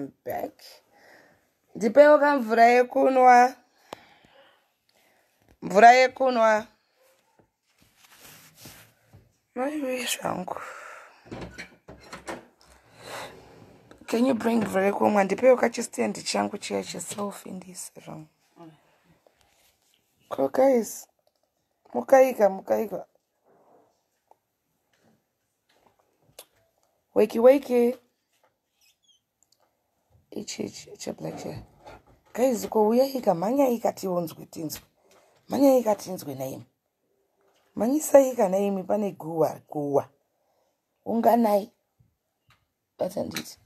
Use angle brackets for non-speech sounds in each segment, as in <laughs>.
I'm back. Ndipewo kamvura yekunwa. Mvura yekunwa. Maiwe zvangu. Can you bring mvura yekunwa? Ndipewo kachistendi changu chiya cheselfie ndise zvangu. Ko guys. Mukaika, mukaika. Wakey, wakey. Ichi ichi cheblack chair. Guys kouyai mhanyai kationzwe tinzwe. Mhanyai katinzwe naimi mhanyisai kana imi pane guwa guwa. Unganai. Bata nditi.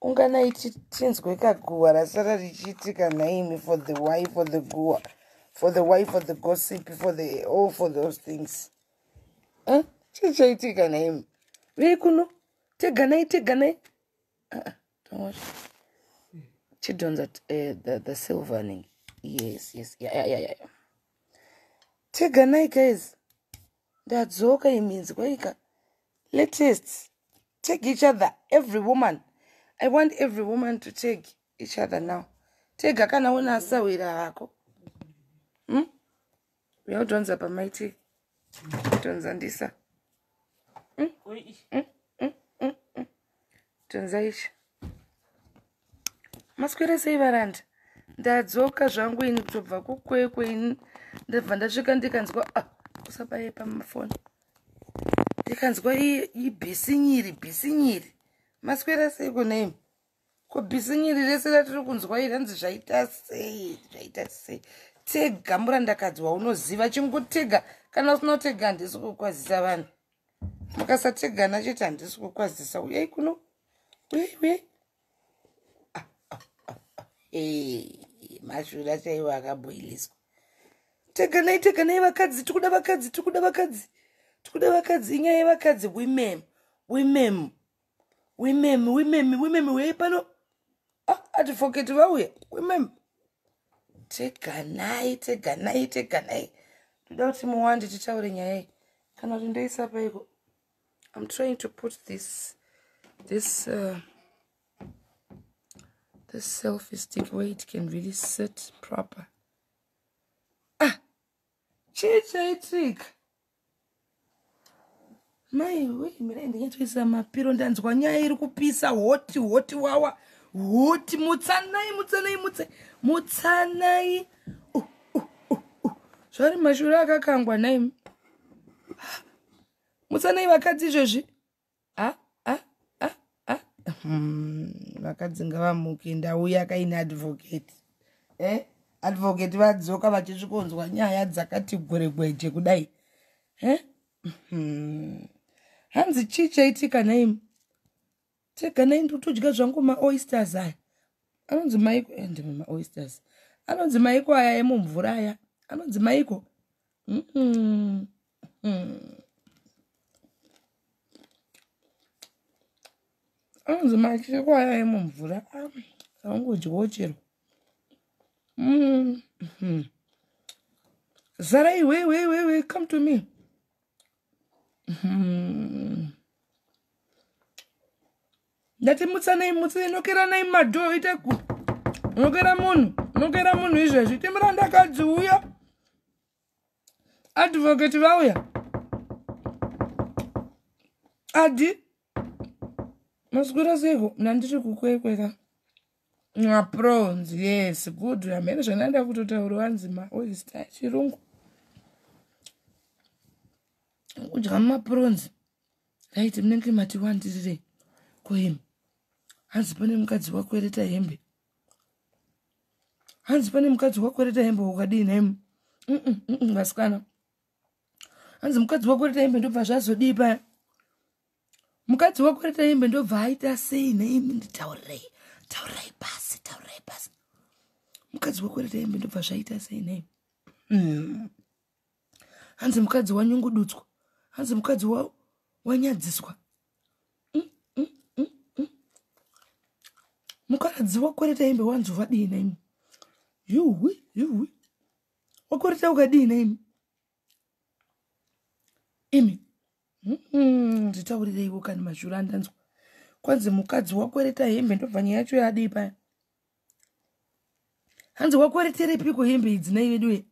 Unganai tinzwe kaguwa rasara richiitika naimi for the wi for the guwa for the wi for the gossip for the all for those things. Eh? chii chaitika naimi vei kuno? Teganai teganai uh -uh. Don't watch. Chidon's at uh, the the silverning. Yes, yes, yeah, yeah, yeah, yeah. Take a night, guys. That's okay. It means wake Latest. Take each other. Every woman. I want every woman to take each other now. Take a kana una sawira hako. Hmm? We all done up a mighty. Tonza ndisa. Hmm? Hmm? Hmm? Hmm? Hmm? Tonza ishi maswera sei varanda? Ndadzoka zvangu ini kutobva kukwekwe ini. Ndabva ndasvika ndikanzwa ah, usabaye pamafoni ndikanzwa ibhisinyiri bhisinyiri maswera sei kunaimi ko bhisinyiri rese ratiri kunzwa iri hanzi zvaita sei zvaita sei? Tega murandakadzwa unoziva chingotega. Kana usinotega handisi kukwazisa vanhu. Mukasatega nachiti handisi kukwazisa. Uyai kuno. Uyai uyai mashura chaivo akabhoiliswa teganai teganai vakadzi tikuda vakadzi tikuda vakadzi tikuda vakadzi inyaya yevakadzi women women women women women wei pano advocate vauya women teganai teganai teganai ndoda kuti muwande titaure nyaya iyi. Kana kuti ndoisa paiko i'm trying to put this this uh, the selfie stick where it can really sit proper. Ah, chichaitika mai wei mirai ndingatoisa mapiro ndanzwa nyaya iri kupisa. Hoti hoti wawa. Hoti mutsanai mutsanai mutsanai. Uh, uh, uh, uh. zvari mashure akakangwa naimi mutsanai vakadzi izvozvi ah, ah, ah, ah. Vakadzi ngavamuke ndauya kaine advocate. Eh? advocate vadzoka vachisvikonzwa nyaya dzakati gweregweje kudai. Hmm. hanzi chii chaitika naimi teganai ndotodya zvangu maoysters aya. Anonzi maiko? Eh, ndime maoysters. Anonzi maiko aya emumvura aya? Anonzi maiko? Mm -mm. Mm. Anonzi machiko aya emumvura aungodyiwo chero mm-hmm. zarai wei wei wei wei come to me. Mm-hmm. ndati mutsanai mutsanai nokeranai madho ite ku unokera munhu unokera munhu izvezvi. Timurandakadzi uya. Advocate vauya. Adi maswera seiko nandiri kukwekweka. Mapros yes good. Hamene zvananda kutotaura wanzi maoyster chirungu. Kudya mapronzi rit munenge mati wandirirei koimi hanzi pane mukadzi wakwereta hembe. Hanzi pane mukadzi wakwereta hembe ukadii naimi vasikana. Hanzi mukadzi wakwereta hembe ndobva zvazodii paya mukadzi wakwereta hembe ndobva aita sei neimi nditaurirei taurirai pasi taurirai pasi. Mukadzi wakwereta hembe ndobva zvaita sei neimi mm. hanzi mukadzi wanyungudutswa. Hanzi mukadzi wanyadziswa. Mm, mm, mm, mm. mukadzi wakwereta hembe wanzova dii neimi yuhwi yuhwi wakwereta ukadii neimi imi mm -hmm. kani mazhuru andanzwa. Kwanzi mukadzi wakwereta hembe ndobva nyaya yacho yadii paya? Hanzi wakwereterepiko hembe idzi nai veduye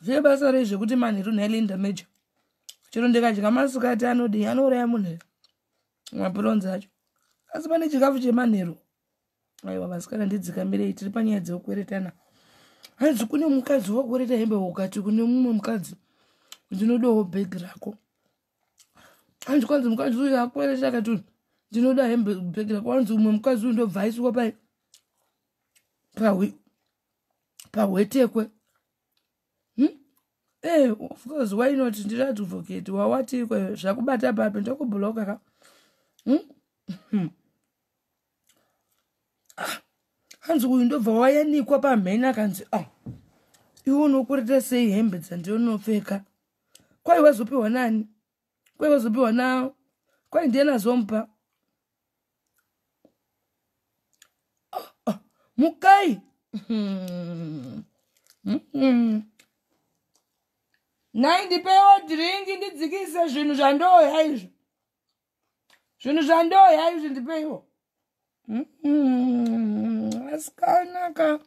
zvine basa rezvekuti manheru nhailinda meja chero ndikadya masikati anodii anouraya munhu mapuronzi acho. Asi pane chikafu chemanheru. Aiwa vasikana ndidzikamirei tiri panyaya dzekukweretana hanzi kune mukadzi wakwereta hembe ukati kune mumwe mukadzi ndinodawo bhegi rako. Hanzi kwanzi mukadzi uyu akwereta akati ndinoda hembe bhegi rako. Hanzi umwe mukadzi uyu ndobva aiswa pai? Pahwetekwe pa e of course why not? Ndiri advocate. Wawatikwe zvakubata papi ndokubhuloka ka hmm? hmm. ah, hanzi uyu ndobva wayanikwa pamheni akanzi a ah, iwe unokureta sei hembe dzandionopfeka? Kwai wazopiwa nani? Kwai wazopiwa nawo kwai ndiye nazomupa? Ah, mukai! Hmm. <laughs> nai ndipewo dhiringi ndidzikise zvinhu zvandoya izvo zvinhu zvandoya izvi ndipeiwo asikanaka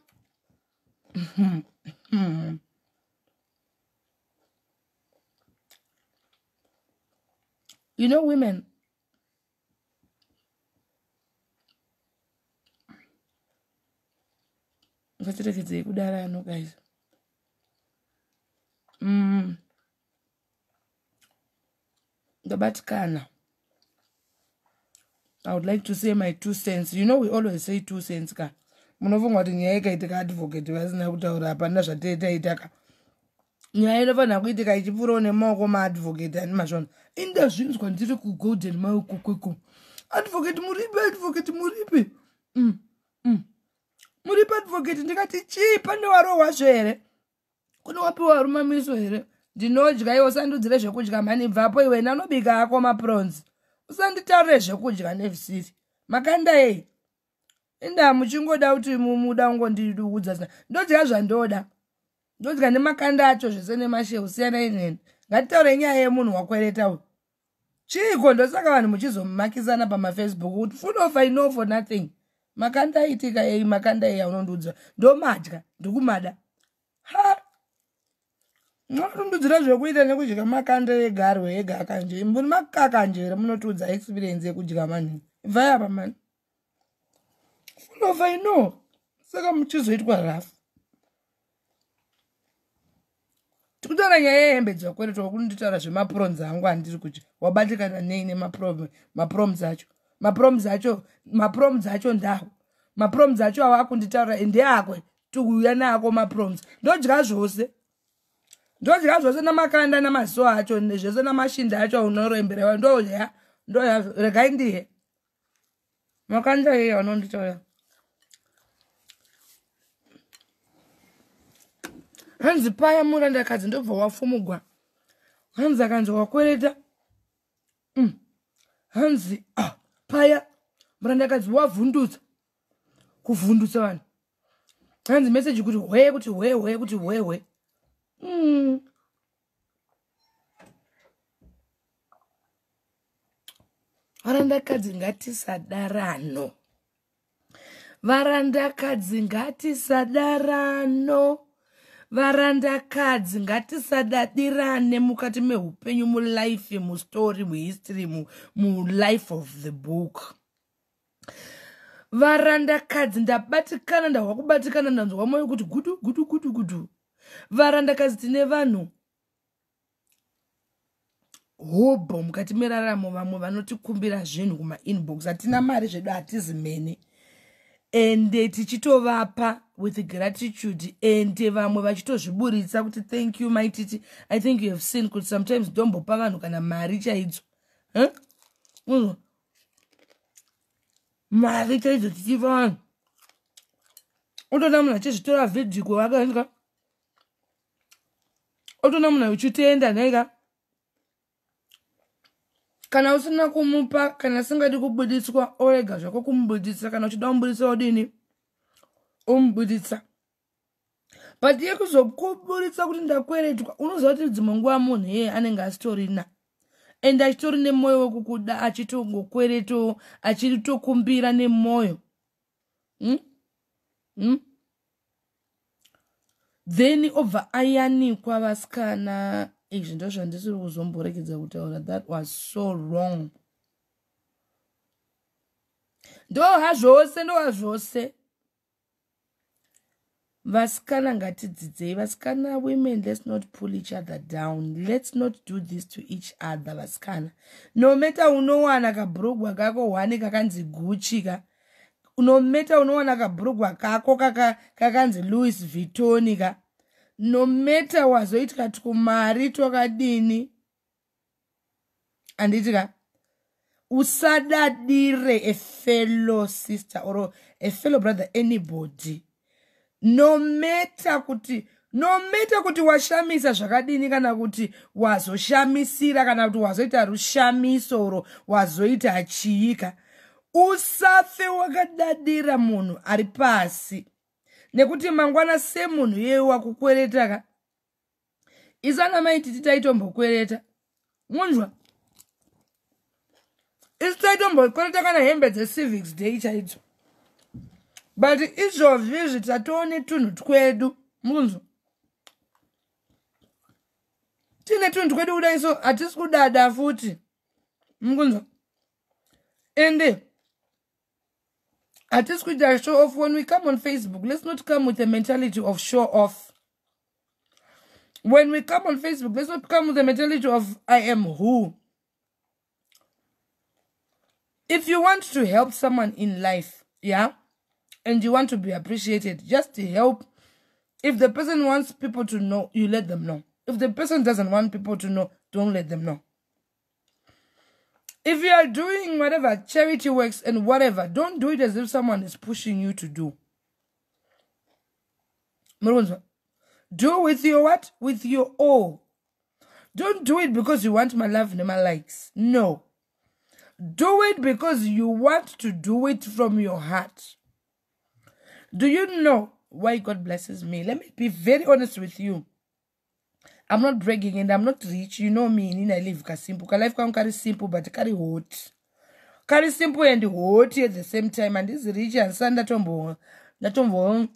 <laughs> you know women ngatirekedzei kudara ano guys. Mm. ndabatikana. I would like to say my two cents. You know we always say two cents ka munofunga kuti nyaya ikaitika advocate vasina kutaura hapana zvatetaitaka nyaya inofanira kuitika ichipfuurawo nemaoko maadvocate ani mazvona. Indazvinzwa ndiri kugolden maokokweko advocate muripi advocate muripi mm. mm. muripi advocate ndikati chii pane warohwazvo here? Kune wapiwa rumamiso here? Ndinodya iwe usandiudzire zvekudya mani bvapo iwe nanobika ako mapronzi usanditaurire zvekudya nevhisiri makanda ei inda muchingoda kuti muda ungondiudza zina. Ndodya zvandoda. Ndodya nemakanda acho zvese nemashehu siyana inene ngatitaure nyaya yemunhu wakwereta uyu. Chiiko ndosaka vanhu muchizomakisana pamafacebook kuti full of i know for nothing. Makanda aitika ei makanda ei aunondiudza. Ndomadya ndikumada ha! Makundudzira zvekuita nekudya makanda egarwe ega akanje. Mbuni makakanjere munotiudza experience yekudya manhu bvai apa mani funofa ino saka muchizoitwa rafu. Tikutaura nyaya yehembe dzakweretwa kunditaura zvemaproms angu andiri kudya wabatikana nei nemaproms acho? Maproms acho maproms acho ndawo maproms acho awakunditaura ndeakwe tikuuya naako maproms. Ndodya zvose. Ndodya zvose namakanda namaziso acho zvese namashinda acho unoremberewa ndoya ndoya regai ndihe makanda iye anonditoya hanzi paya murandakadzi ndobva wafumugwa. Hanzi akanzi wakwereta mm. hanzi ah, paya murandakadzi wavhundutsa. Kuvhundutsa vanhu. Hanzi meseji kuti hwe kuti hwe hwe kuti hwe hwe. Mm. varandakadzi ngatisadarano. Varandakadzi ngatisadarano varandakadzi ngatisadadirane mukati meupenyu mulife mustori muhistory mulife of the book. Varandakadzi ndabatikana ndahwa kubatikana ndanzwa mwoyo kuti gudu gudu gudu gudu. Varandakazi tine vanhu hobho mukati meraramo vamwe vanotikumbira zvinhu kumainbox. Hatina mari zvedu hatizi mhene ende tichitovapa with gratitude ende vamwe vachitozviburitsa kuti thank you maititi i think you have seen kuti sometimes dombopa vanhu kana mari chaidzo. Huh? mari chaidzo tichipa vanhu. Utoona munhu achizvitora vhidhiko akaenga otona munhu uchitenda nhaika kana usina kumupa kana asingadi kubuditswa orega zvako kumubuditsa. Kana uchida kumubuditsa odini omubuditsa. But yekuzokuburitsa kuti ndakweretwa unoziva kuti dzimwe nguva munhu yeye anenge asitorina and achitori nemwoyo wekukuda achitongokwereto achitokumbira nemwoyo hmm? hmm? then obva ayanikwa vasikana. Izvi ndo zvandisiri kuzomborekedza kutaura that was so wrong. Ndo hazvose Vaskana ngatidzidzei. Vaskana, women, let's not pull each other down. Let's not do this to each other, vaskana. No matter unowana kabhurugwa kako hwani kakanzi Gucci ka. No matter unowana kabhurugwa kako kaka kakanzi Louis Vuitton ka. No matter wazoitika tukumari tokadini. anditika usadadire a fellow sister or a fellow brother anybody nometa kuti nometa kuti washamisa zvakadini kana kuti wazoshamisira kana kuti wazoita rushamiso ro wazoita chiika usafe wakadadira munhu ari pasi. Nekuti mangwana semunhu yeye wakukweretaka isana maititi taitombokwereta munzwa isi taitombokwereta kana hembe dzecivics day chaidzo but izvozvizvi tatoone tunhu twedu. Munzwa tiine tunhu twedu kudai so hatisi kudada futi. Mukunzwa ende hatisi kuita show off. When we come on facebook let's not come with a mentality of show off. When we come on facebook let's not come with a mentality of i am who. If you want to help someone in life yeah and you want to be appreciated, just to help. If the person wants people to know, you let them know. If the person doesn't want people to know, don't let them know. If you are doing whatever charity works and whatever, don't do it as if someone is pushing you to do. Do with your what? With your all. Don't do it because you want my love and my likes. No. Do it because you want to do it from your heart. Do you know why God blesses me? Let me be very honest with you. I'm not bragging and I'm not rich. You know me, Nina live ka simple. Ka life kari simple but kari hot. Kari simple and hot at the same time and this rich and son ndatombo ndatombo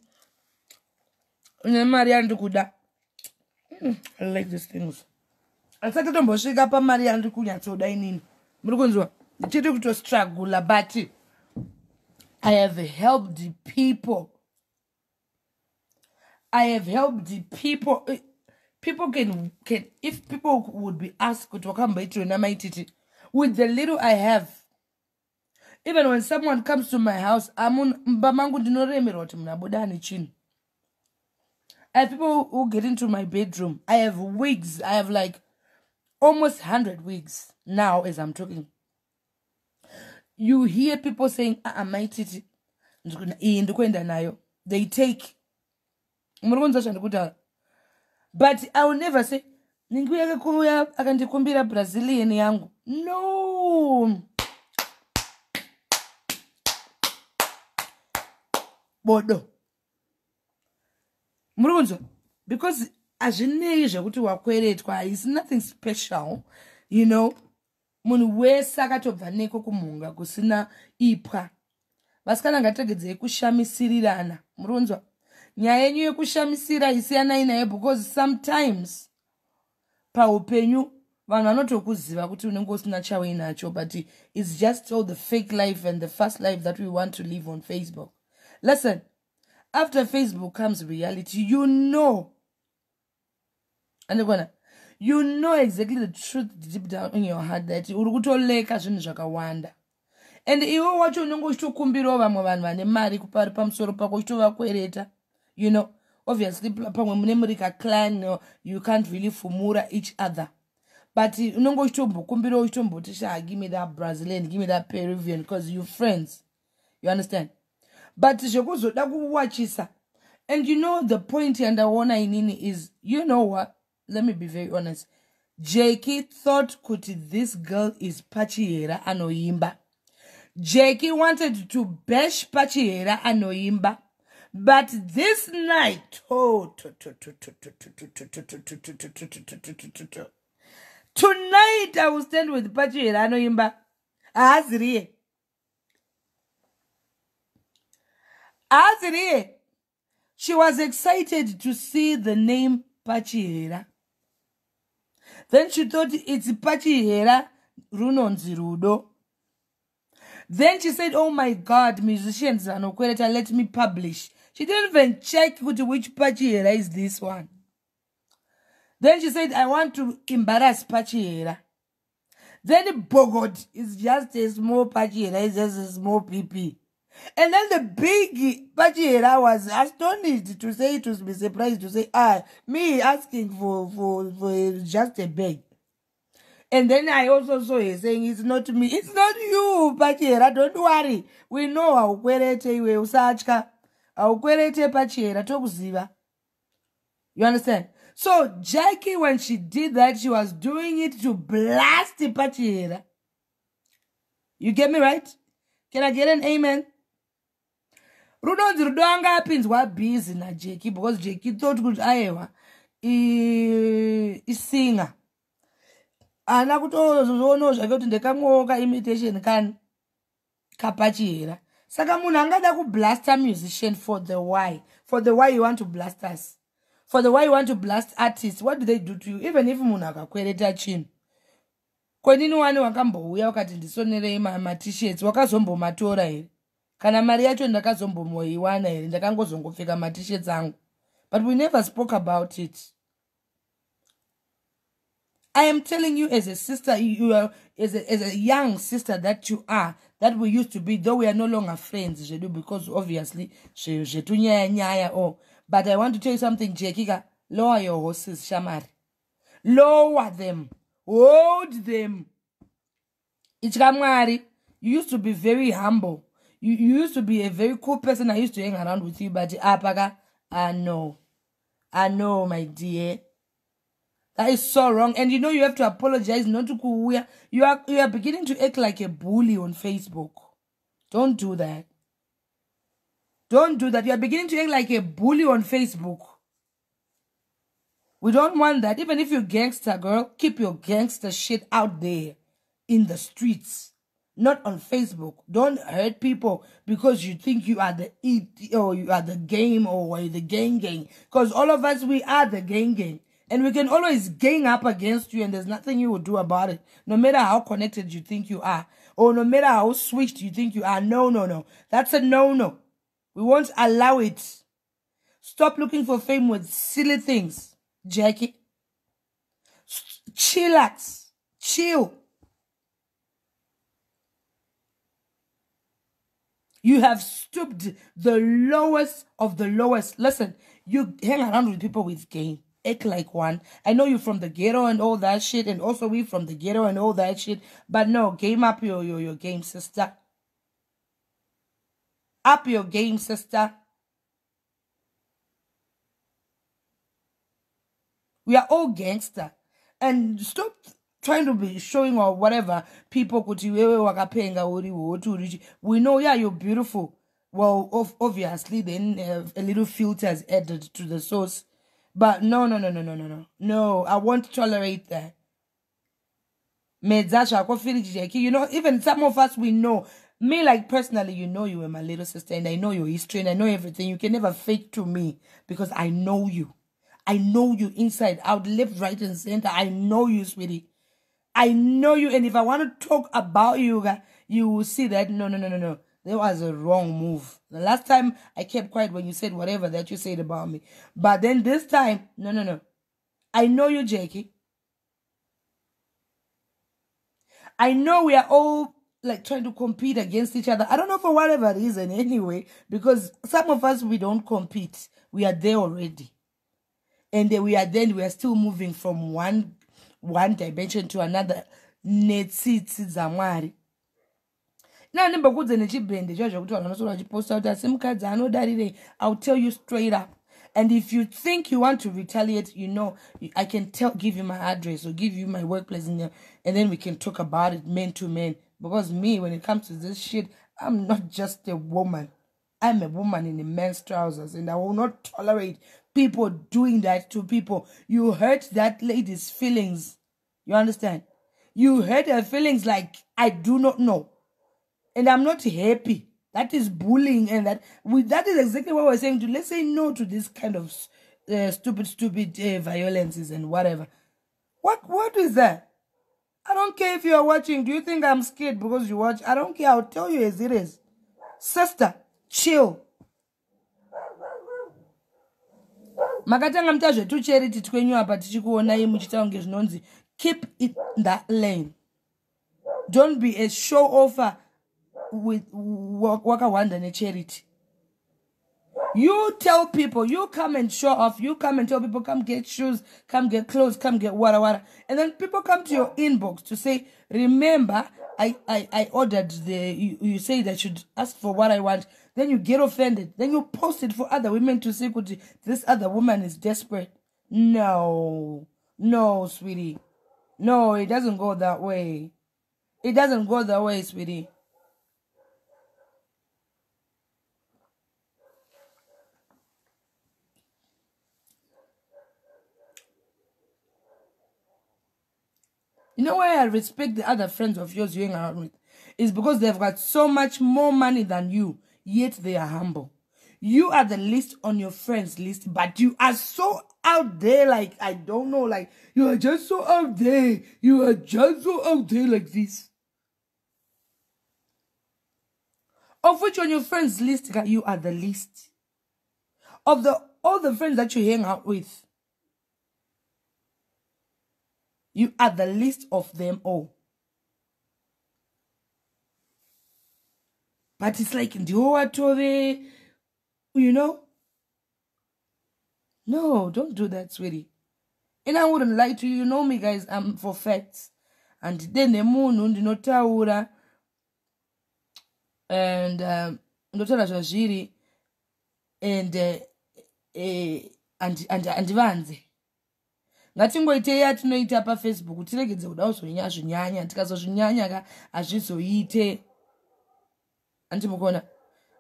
mari yandi kuda. Hmm, I like these things. Asati tombosvika pamari yandi kunyatsoda inini. Muri kunzwa? Ndichiri kutostruggle but I have helped people. I have helped people. People can can if people would be asked to come by to with the little I have. Even when someone comes to my house, I'm on Bamangu chin. I have people who get into my bedroom. I have wigs. I have like almost 100 wigs now as I'm talking you hear people saying ah, ah maititi iyi ndikuenda nayo. They take. Muri kunzwa zvandikutaura but iwill never say ninguya kakuuya akandikumbira brazilian yangu. No. Bodo. Muri kunzwa because hazvinei zvekuti wakweretwa haisi nothing special you know munhu wese akatobva neko kumhunga kusina ipwa. Vasikana ngategedzei kushamisiririrana muronzwa? Nyaya yenyu yekushamisira isiyanai nayo because sometimes paupenyu vanhu vanotokuziva kuti unenge usina chauinacho but its just all the fake life and the first life that we want to live on facebook. Listen after facebook comes reality you know. Andikona you know exactly the truth deep down in your heart that uri kutoleka zvinhu zvakawanda. And iwe wacho unenge uchitokumbirawo vamwe vanhu vane mari kupari pamusoro pako uchitovakwereta you know obviously pamwe mune muri kaclan you can't really fumura each other. But unenge uchitombokumbirawo uchitomboti sha give me that brazilian give me that peruvian because you friends. You understand? But zvekuzoda kuwachisa and you know the point yandaona inini is you know what let me be very honest jakey thought kuti this girl is pachihera anoimba jakey wanted to bash pachihera anoimba but this night oh tonight i will stand with pachi here anoimba haaziriye haaziriye she was excited to see the name pachi hera then she thought it's pachi hera runonzi rudo. Then she said oh my god musicians vanokwereta let me publish. She didn't even check which pachi hera is this one. Then she said i want to embarrass pachi hera. Then bogod is just a small pachi hera is just a small pp and then the big pachi hera was astonished to say it was be surprised to say ah me asking for for for just a bag. And then i also saw her saying it's not me it's not you pachera don't worry. We know haukwerete iwe usatya haukwerete pachera tokuziva. You understand? So jackie when she did that she was doing it to blast pachera. You get me right? Can i get an amen runonzi rudo anga apinzwa busy najackie because jackie thought kuti aiwa isinga haana kutozoonawo zvake kuti ndekamwawo kaimitation kani kapachihera saka munhu angada kublaster musician for the why for the why you want to blast us. For the why you want to blast artist what do they do to you? Even if munhu akakwereta chinhu. Kwenini wani wakambouya wakati ndisonerei matishets wakazombomatora here kana mari yacho ndakazombomoiwana here ndakangozongopfeka matishets angu but we never spoke about it I am telling you as a sister, you are as a, as a young sister that you are, that we used to be, though we are no longer friends, because obviously, oh. But I want to tell you something, Jekika. Lower your horses, Shamar. Lower them. Hold them. Ichikamwari, you used to be very humble. You, you used to be a very cool person. I used to hang around with you, but ah, Apaga, I know. I know, my dear. That is so wrong. And you know you have to apologize not to kuya. You are you are beginning to act like a bully on Facebook. Don't do that. Don't do that. You are beginning to act like a bully on Facebook. We don't want that. Even if you're gangster, girl, keep your gangster shit out there in the streets, not on Facebook. Don't hurt people because you think you are the it or you are the game or the gang gang. Because all of us, we are the gang gang. And we can always gang up against you and there's nothing you will do about it. No matter how connected you think you are. Or no matter how switched you think you are. No, no, no. That's a no-no. We won't allow it. Stop looking for fame with silly things, Jackie. Chillax. Chill. You have stooped the lowest of the lowest. Listen, you hang around with people with game act like one. I know you from the ghetto and all that shit, and also we from the ghetto and all that shit. But no, game up your your, your game, sister. Up your game, sister. We are all gangster. And stop trying to be showing or whatever people could we know yeah you're beautiful well obviously then a little filters added to the sauce but no, no, no, no, no, no, no. No, I won't tolerate that. You know, even some of us, we know. Me, like personally, you know you were my little sister and I know your history and I know everything. You can never fake to me because I know you. I know you inside out, left, right, and center. I know you, sweetie. I know you. And if I want to talk about you, you will see that no, no, no, no, no. That was a wrong move. The last time I kept quiet when you said whatever that you said about me. But then this time, no, no, no. I know you, Jakey. I know we are all like trying to compete against each other. I don't know for whatever reason anyway, because some of us, we don't compete. We are there already. And we are then, we are still moving from one, one dimension to another. Netsitsi zamwari nandimbokuudze nechibhende cho zvokuti vanhu vanosoa vachiposta kuti asi mukadzi ill tell you straight up. And if you think you want to retaliate you know i can tell give you my address or give you my workplace in there, and then we can talk about it man to man. Because me when it comes to this shit i'm not just a woman. I'm a woman in men's trousers and I will not tolerate people doing that to people. You hurt that lady's feelings. You understand? You hurt her feelings like I do not know. And I'm not happy. That is bullying and that we, that is exactly what we're saying to let's say no to this kind of uh, stupid, stupid uh, violences and whatever. What what is that? I don't care if you are watching. Do you think I'm scared because you watch? I don't care. I'll tell you as it is. Sister, chill. Makatanga muta zvetucheriti twenyu apa tichikuonai muchitaura ngezvinonzi keep it that lane don't be a show offer wakawanda necharity You tell people, you come and show off, you come and tell people, come get shoes, come get clothes, come get water, water. And then people come to your inbox to say, remember, I, I, I ordered the, you, you say that should ask for what I want. Then you get offended. Then you post it for other women to say, this other woman is desperate. No, no, sweetie. No, it doesn't go that way. It doesn't go that way, sweetie. You know why I respect the other friends of yours you hang around with? Is because they've got so much more money than you, yet they are humble. You are the least on your friends list, but you are so out there, like, I don't know, like, you are just so out there. You are just so out there like this. Of which on your friends list, you are the least. Of the all the friends that you hang out with, You are the least of them all. But it's like, you know? No, don't do that, sweetie. And I wouldn't lie to you. You know me, guys. I'm for facts. And then the moon, ndinotaura and um, ndotaura zvazviri and uh, uh, handivanze ngatingoitei yatinoita pafacebook tiregedze kuda kuzvinyanya tikazozvinyanya ka hazvizoite andimukona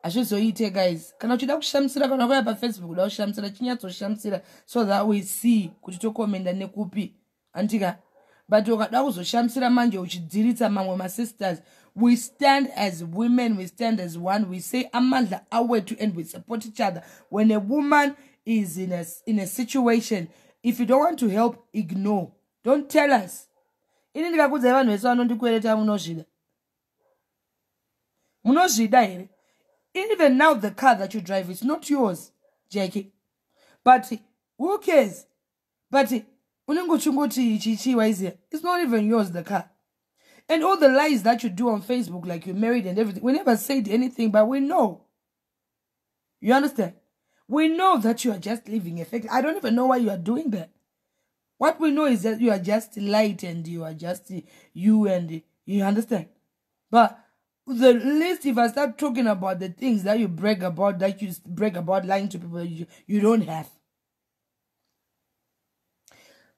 hazvizoite guys. Kana uchida kushamisira kana kuya pafacebook kuda kushamisira chinyatsoshamisira so that we see kuti tokomenda nekupi. Andika but ukada kuzoshamisira manje uchidziritsa mamwe masisters we stand as women we stand as one. We say amandla awetu and we support each other. When a woman is in a, in a situation if you don't want to help ignore. Don't tell us. Ini ndikakudzai vanhu vese vanondikwereta munozvida even now the car that you drive is not yours jackie but who cares but unenge uchingoti ichi chiwaiziya it's not even yours the car and all the lies that you do on facebook like you're married and everything we never said anything but we know you understand We know that you are just living effect. I don't even know why you are doing that. What we know is that you are just light and you are just you and you understand. But the least if I start talking about the things that you brag about, that you brag about lying to people you, you don't have.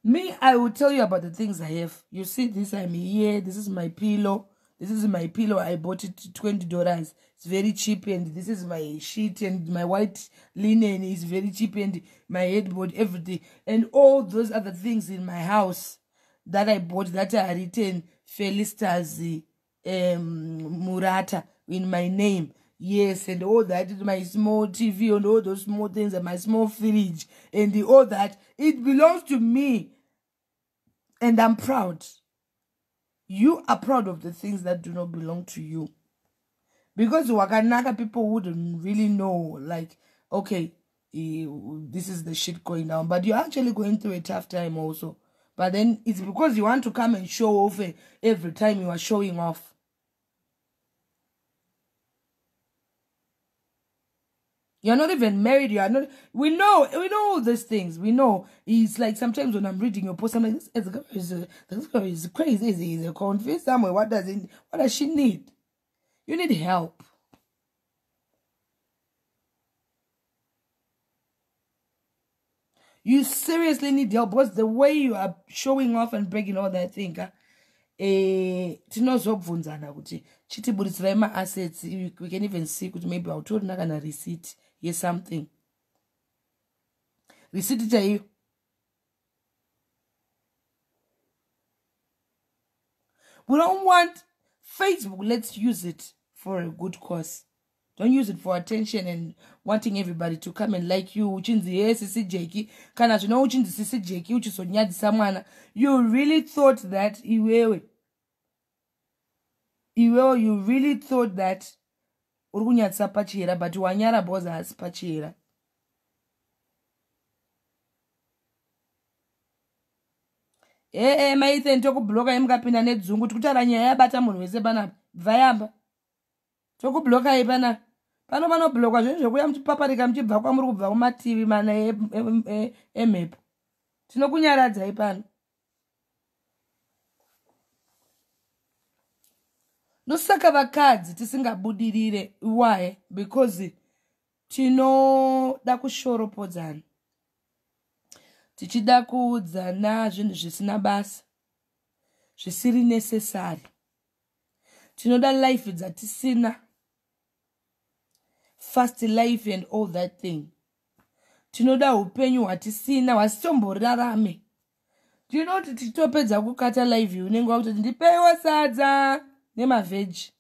Me, I will tell you about the things I have. You see this, I'm here. This is my pillow. This is my pillow. I bought it $20. It's very cheap. And this is my sheet and my white linen is very cheap. And my headboard, everything. And all those other things in my house that I bought that are written Felicitas um, Murata in my name. Yes, and all that, my small TV and all those small things and my small fridge and the, all that, it belongs to me. And I'm proud. You are proud of the things that do not belong to you. Because wakanaka people wouldn't really know like okay this is the shit going down. But you're actually going through a tough time also but then it's because you want to come and show off eh, every time you are showing off You're not even married. You are not. We know. We know all these things. We know. It's like sometimes when I'm reading your post, I'm like, this, girl is, this girl is crazy. Is a confused somewhere. What does it? What does she need? You need help. You seriously need help. Because the way you are showing off and breaking all that thing, uh, e, tinozobvunzana kuti chitiburisirai maassets. We can even see kuti maybe hautorina kana receipt yesomething receipt chaiyo we don't want facebook. Let's use it for a good cause don't use it for attention and wanting everybody to come and like you. Uchinzi ye sisi jeki kana zvino uchinzi sisi jeki uchizonyadzisa mwana. You really thought that iwewe. Iwewe you really thought that uri kunyadzisa pachera but wanyara bhoza hasi pachera. Ee maithen tokubhulokai mukapinda nedzungu. Tikutaura nyaya yabata munhu wese panapa bvayamba tokubhulokai panapa pano panobhulokwa zvinhu zvekuya muchipaparika muchibva kwamuri kubva kumativi mana emhepo. Tinokunyaradzai pano. Ndosaka vakadzi tisingabudirire why because tinoda kushoropodzana. Tichida kuudzana zvinhu zvisina basa zvisiri necessary. Tinoda life dzatisina fast life and all that thing. Tinoda upenyu hwatisina hwasitomborarame. Tinoti tichitopedza kukata live unenge wakutoti ndipeiwo sadza nemavheji.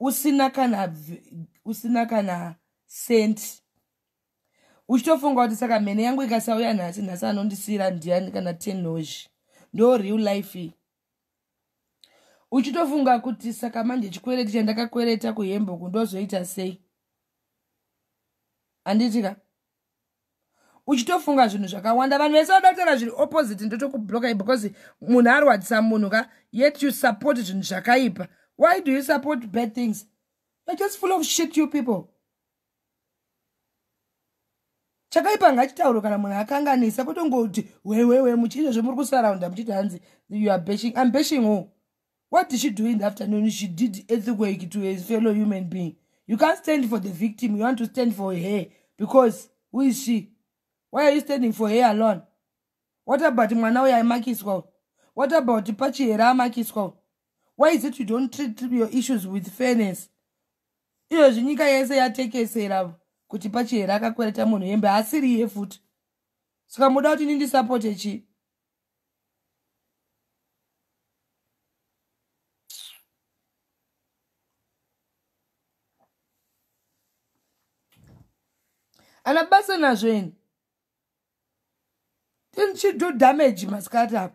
Usina kana usina kana senti. Uchitofunga kuti saka mhene yangu ikasauya nhasi nhasi anondisiyira ndiani kana ten nozhi ndo real life iyi. Uchitofunga kuti saka manje chikwereti chandakakwereta kuhemboku ndozoita sei handitika uchitofunga zvinhu zvakawanda. Vanhu vese vada kutaura zviri opposite ndotokublokai because munhu arwadzisa munhu ka yet you support zvinhu zvakaipa. Why do you support bad things? Youare just full of shit you people. Chakaipa ngachitauro kana munhu akanganisa kutongoti wewewe muchiizvozvo muri kusaraunda muchiti hanzi you are bashing i'm bashing who? What did she do in the afternoon? She did earthquake to a fellow human being. You can't stand for the victim you want to stand for her because who is she? Why are you standing for her alone? What about mwana uyo aimakiswa what about pachihera amakiswa why is it you don't treat your issues with fairness? Izvozvi nyika yese yatekesera kuti pachihera akakwereta munhu hembe asiriye futi saka muda kuti nindisapote chii ana basa nazvo ini damage masikati apo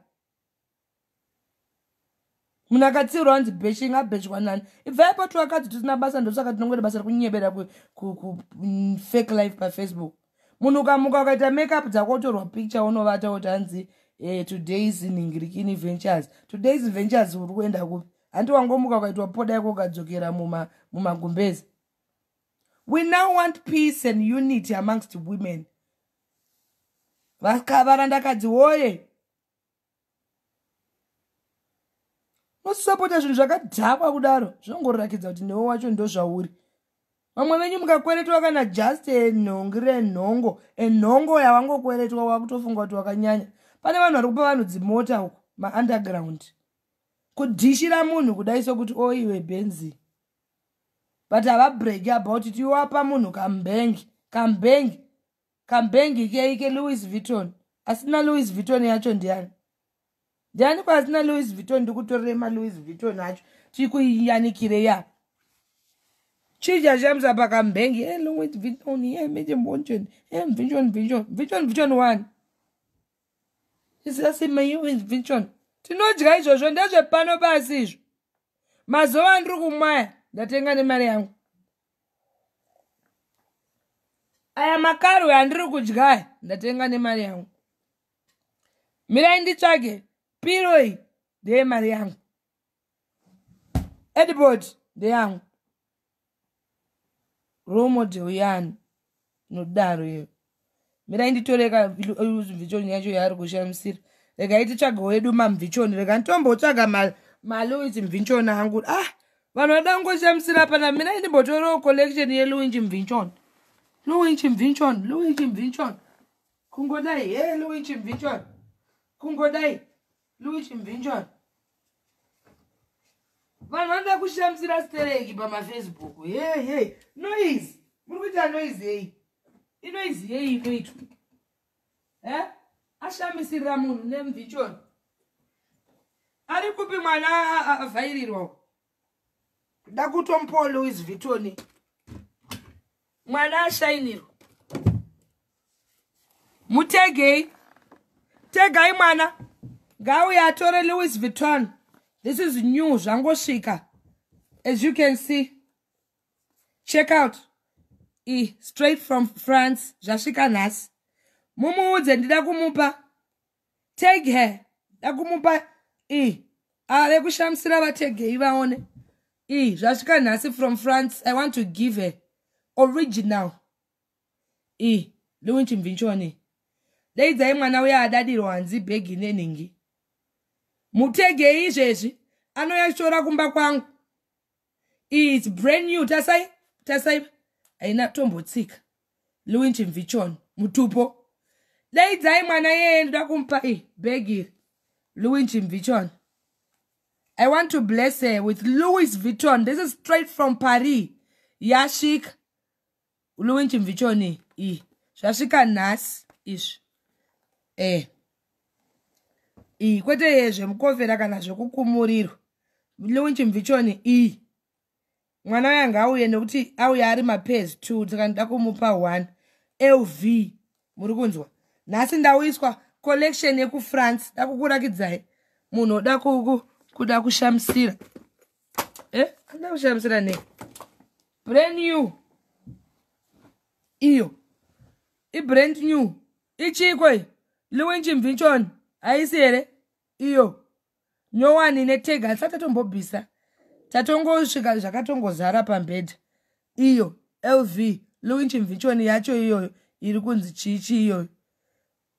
munhu akatsiurwa anzi beshinga abeshwa nani. Ibvai pato vakadzi tisina basa ndosaka tinongode basa rekunyebera kufake life pafacebook munhu ukamuka ukaita makeup dzako utorwa picture unovata kuti hanzi eh, todays ningirikini ventures. Todays ventures uri kuenda kupi handi wangomuka ukaitwa poda yako ukadzokera mumagumbezi we now want peace and unity amongst women. Varandakadzi woye! Nosapota zvinhu zvakadhakwa kudaro zvinongoratidza kuti newe wacho ndo zvauri. Vamwe venyu mukakweretwa kana just enhongi renhongo enhongo yavangokweretwa wakutofunga kuti wakanyanya. Pane vanhu vari kupa vanhu dzimota uko maunderground. Kudhishira munhu kudai sokuti oiwe benzini but havabreki about tiwapa munhu kambhengi kambhengi kambhengi keike louis vitton asina louis vitton yacho ndiani? Ndiani kwasina louis vitton ndikutorere malouis vitton acho? Tikuiyanikire ya chichashamisa pakambhengi e louis vitton e mechembonchon e mvichon vichon vichon vichon one isasimalouis vitton tinodya izvozvo ndezvepano pasi izvo? Mazuva ndiri kumwaya ndatenga nemari yangu. Aya makarwe andiri kudya aya ndatenga nemari yangu. Mirai nditsvage piroi ndeye mari yangu. Edbord ndeyangu romodel yani nodaro iyo mirai nditoreka mvichoni yacho yaari kushamisira regai titsvagawo edu mamvichoni rega nditombotsvaga malouis mvichoni angu ah vanhu vada kungoshamisira pana mina ndimbotorewo collection yeluwinchi mvinchon luwinchi mvinchon luwinchi mvinchon kungodai he luwinchi mvinchon kungodai luwinchi mvinchon vanhu vanoda kushamisira stereki pamafacebook ye noise. Muri kuita noise yei inoise yei inoitwa. E ashamisirira munhu nemvichoni ari kupi mwana avhairirwa da kutomupawo louis vitoni mwana ashainirwa mutegei tegai mwana. Ngauye atore louis vuitton. This is new zvangosvika as you can see. Check out. E straight from france. Zvasvika nhasi mumuudze ndida kumupa take her da kumupa e ave kushamisira vategei vaone e zvasvika nhasi from france. I want to give original. E liwinchimvinchoni deidzai mwana uya adadirwa hanzi bhegi nenhingi. Mutegei izvezvi anoyatora kumba kwangu. Its brand new. Tasai tasai haina tombotsika. Liwinchimvichon mutupo. Deidzai mwana yeye ndoda kumupa i bhegi. Iri liwinchimvichon i want to bless her with louis vuitton. This is straight from paris. Yasvika liwinchimvichoni i zvasvika nhasi izvi e. I kwete ye zvemukofera kana zvekukumurirwa liwinchimvichoni i mwana wayanga auye nekuti auye ari mapes two tikanoda kumupa one. Lv muri kunzwa? Nhasi ndauiswa collection yekufrance da kukurakidzai munhu oda kuda kushamisira eh? anda kushamisira nei brand new. Iyo. Ibrand new. Ichikwe liwinchimvichoni haisi here? Iyo. Nyowani netega hati tatombobvisa tatongosvika zvakatongozara pambedha iyo. Lv liwinchimvichoni yacho iyoyo iri kunzi chichi iyoyo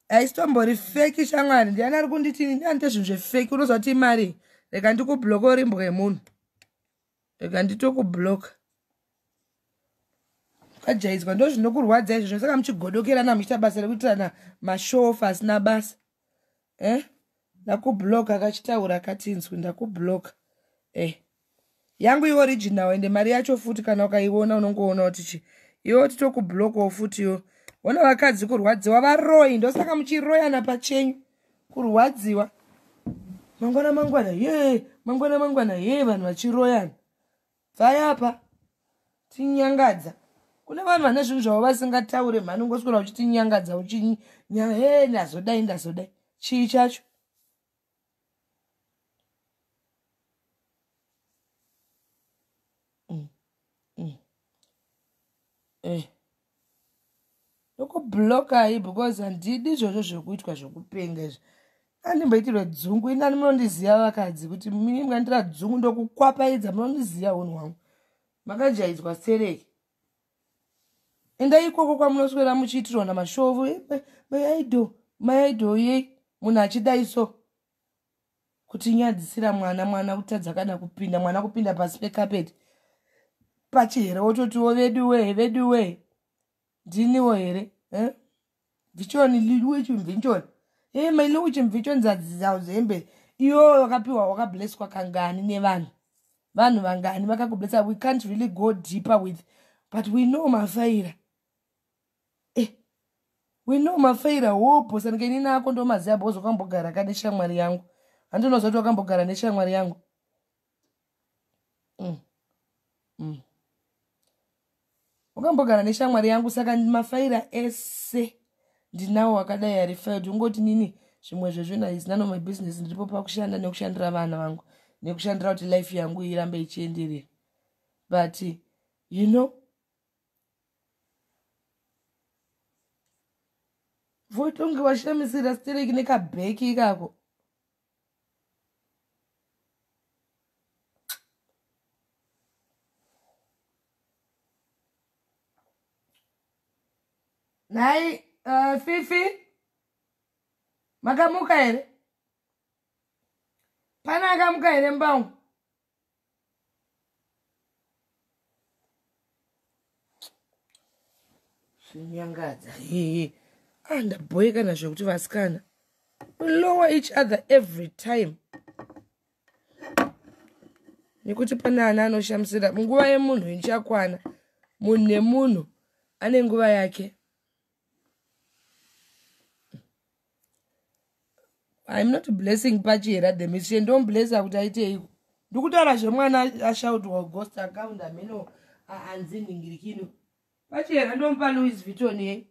haisitombori feki shamwari. Ndiani ari kunditi ndiani tezvinhu zvefeki unozva kuti imari rega ndikubloka urimbwa yemunhu rega nditokubloka kajaidzwa ndo zvinokurwadza izvozvo saka muchigodokerana muchiita basa rekuitirana mashofu asina basa e ndakubloka kachitaura katinzwi ndakubloka e yangu ioriginal ende mari yacho futi kana ukaiona unongoona kuti chi iwo titokublokawo futiwo ona vakadzi kurwadziwa varoi ndosaka muchiroyana pachenyu. Kurwadziwa mangwana mangwana ye mangwana mangwana ye vanhu vachiroyana bvayapa tinyangadza. Kune vanhu vane zvinhu zvavo vasingataure mhani ngoswera uchitinyangadza uchinya he ndazodai ndazodai. Chii chacho? Mm, mm. eh. nokublokai because handidi izvozvo zvekuitwa zvekupenga izvi andimboitirwe dzungu inani munondiziva vakadzi kuti mini mukandira dzungu ndokukwapaidza munondiziva unhu hwangu makajaidzwa sereki endai ikoko kwamunoswera muchiitirwa namashovu eh, maaido maaido yei munhu achidai so kuti nyadzisira mwana mwana kutadza kana kupinda mwana kupinda pasi pekapeti pachihera wototiwo veduwe ndiniwo here eh? vichoni liwechimvichoni e mailowichimvichoni zadzaudzembe iwo wakapiwa wakableswa kangani nevanhu? Vanhu vangani vakakublesa? We can't really go deeper with but we know mafaira. Wino mafaira hopo sanike nini ako ndomaziva bhozi wakambogara ka neshamwari yangu. Handinozva kuti wakambogara neshamwari yangu. Mm. mm. wakambogara neshamwari yangu saka mafaira ese ndinawo wakadai ari faid ungoti nini? Zvimwe zvezvino is none of my business ndiripo pakushanda nekushandira vana vangu nekushandira kuti life yangu irambe ichienderera. But you know votonge washamisira stereki nekabheki ikako. Nhai uh, fifi? Makamuka here? Pane akamuka here mbangu? Zvinyangadza. Hehe andabhoyekana zvekuti vasikana we lower each other every time. Nekuti pane ana anoshamisira munguva yemunhu ichakwana munhu nemunhu ane nguva yake im not blessing pachera demishe ndomblessa kuti aiteiko ndikutaura zvemwana ashautwa ghost account ameno hanzi nhingirikino pachera ndomupa louis vuitton yei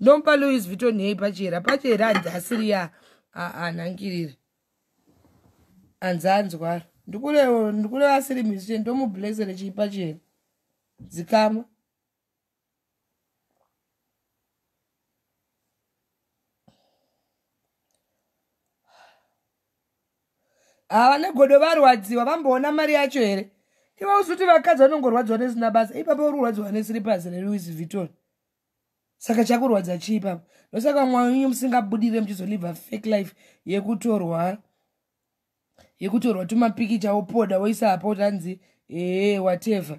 ndomupa louis vuitton yei pachera pachera hanzi asiri ya anhangirire hanzi anzwara ndikureva asiri musician. Ndomublessere chii pachera dzikama hava negodo varwadziwa vamboona mari yacho here? Iva usuti vakadzi vanongorwadziwa nesina basa. Ipapo uri kurwadziwa nesiripazi relouis vuitton. Saka chakurwadza chii ipapo ndosaka mwanyu musingabudire muchizolivha fake life yekutorwa yekutorwa tumapikicha opoda woisa kuti hanzi ee whatever.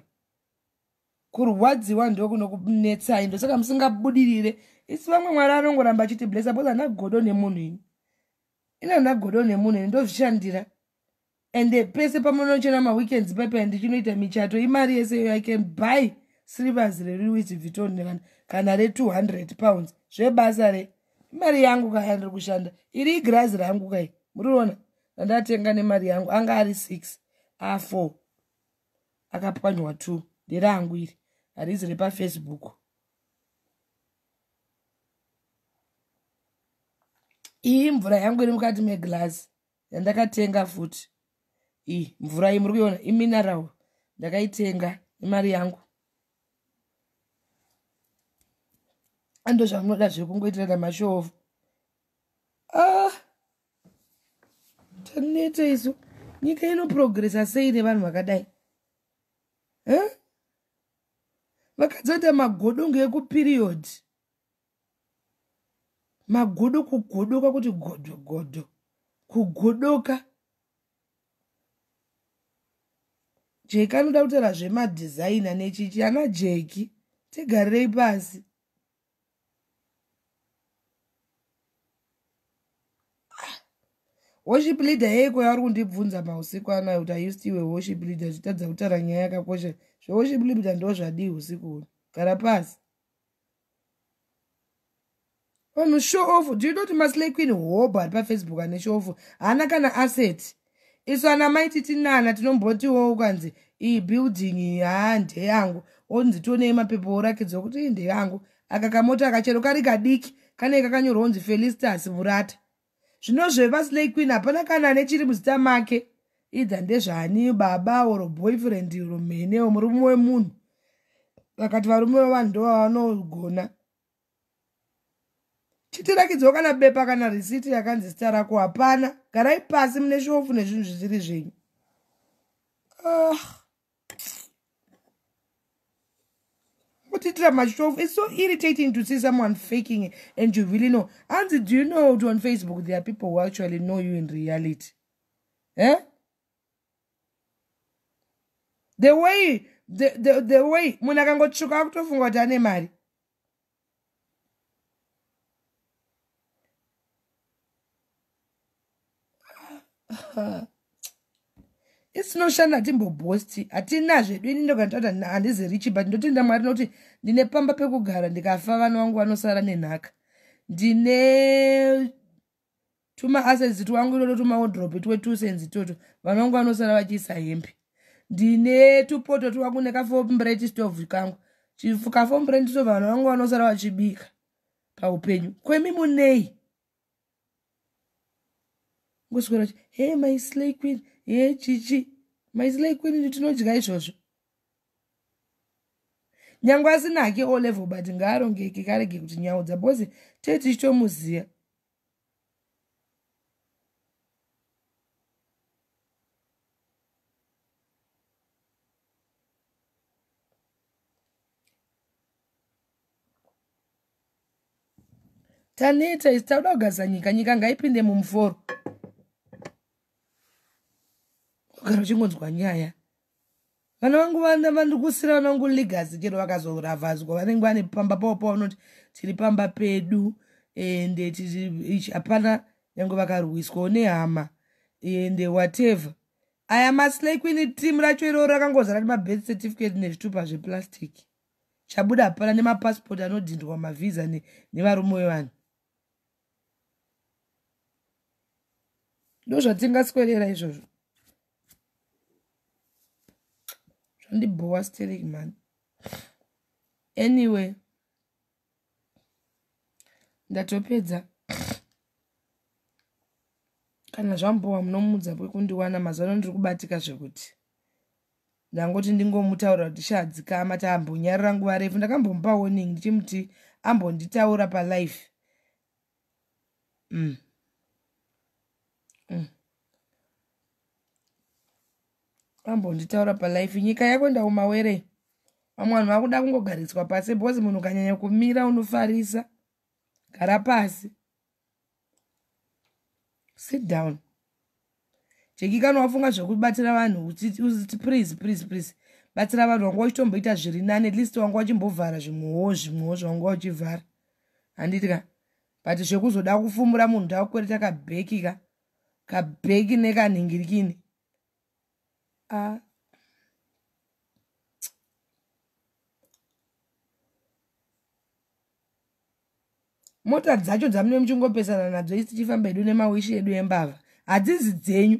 Kurwadziwa ndokunokunetsai. Ndosaka musingabudirire. Isi vamwe mwari anongoramba achiti blessa bcause hana godo nemunhu ini. Ina hana godo nemunhu ini ndozvishandira ende pese pamunochena maweekends pepe ndichinoita michato imari yese i can buy silvers relouis vuitton kana re200 pounds. Zvebasa re. Imari yangu kaya ndiri kushanda. Iri igirazi rangu kai muriona randatenga nemari yangu. Anga ari 6 a4 akapwanywa 2 nderangu iri. Harizi repafacebook iyi mvura yangu iri mukati megirasi yandakatenga futi iyi mvura iyi muri kuiona? Imineral. Ndakaitenga nemari yangu. Ando zvamunoda zvekungoitira namashofu ah, tanete isu. Nyika inoprogresa sei nevanhu vakadai? Vakadzota magodo ngeekupiriyodhi magodo kugodoka kuti godho godho kugodoka jeki anoda kutaura zvemadhizaina nechichi ana jeki tigarirei pasi. Worship leader yeiko yauri kundibvunza mausiku anayo kuti aiustiwe worship leader zvitadza kutaura nyaya yakakosha. Zveworship leader ndo zvadii usiku uno. Gara pasi. Vanhu show off. Do you know kuti maslay queen hobo ari pafacebook ane show off. Haana kana asset isu ana maiti tinana tinombotiwo ukanzi iyi building haa ndeyangu. Onzi tionei mapepo orakidzwa kuti ii ndeyangu. Aka kamota akachero kari kadiki? Kanei kakanyorwa onzi felistas murata. Zvino zvevaslay queen hapana kana ane chiri muzita make. Idza ndezvani baba oro boyfriend ro mhene o murume wemunhu? Vakati varume vevanhu ndo vavanogona chitirakidzwa kana bepa kana risiti yakanzi zita rako hapana. Garai pasi mune shofu nezvinhu zvisiri zvenyu. Kutiitira ah. mashofu its so irritating to see someone faking and you really know. Anzi do you know kuti on facebook there are people who actually know you in reality? Eh? the way the, the, the way munhu akangotsvuka akutofunga kuti ane mari <laughs> isinoshanda timbobhosti hatina zvedu ini ndokanditata handizi richi but ndotenda mwari nokuti ndine pamba pekugara ndikafa vana vangu vanosara nenhaka. Ndine tuma asesi twangu itoto tumaodropi twetusenzi toto vana vangu vanosara vachiisa hembe. Ndine tupoto twangu nekafombreti stove kangu. Kafombreti stove vana vangu vanosara vachibika paupenyu. Kwemi munei ngoswera chi he my slay queen. He chichi. My slay queen nditinodya izvozvo. Nyange asina hake o level but ngaarongeke karege kuti nyaudza because tee tichitomuziya taneta isi tauda kugadzisa nyika nyika ngaipinde mumuforo kugara uchingonzwa nyaya. Vana vangu vandikusira vana vangu legacy chero vakazoravhadzwa vanenge vane pamba pavo pavanoti tiri pamba pedu ende hapana nyange vakarwiswawo nehama. Ende whatever. Aya maslay queen team racho iroro rakangozara nemabirth certificate nezvitupa zveplastic. Chabuda hapana nemapasipoti anodhindwa mavhiza nevarume wevanhu ndo zvatingaswerera izvozvo zvandibhowa sterik man anyway ndatopedza kana zvambowa munomudza kwekundiwana mazano ndiri kubatika zvekuti ndangoti ndingomutaura kuti shadzikama taambonyarira nguva refu ndakambomupa warning ndichimuti ambonditaura palife mm. mm. Ambonditaura palife. Nyika yako ndaumawere. Vamwe vanhu vakuda kungogariswa pasi bhozi munhu ukanyanya kumira unofarisa. Gara pasi. Sit down. Jeki kana wafunga zvekubatira vanhu uti please please please. Batsira vanhu wanga uchitomboita zviri nani at least wanga wachimbovhara zvimwewo zvimwewo zvawanga uchivhara handiti ka but zvekuzoda kufumura munhu ndakukwereta kabheki ka kabheki nekanhingirikini ah. mota dzacho dzamune muchingopesana nadzo isi tichifamba edu nemawishi edu embavha hadzizi dzenyu.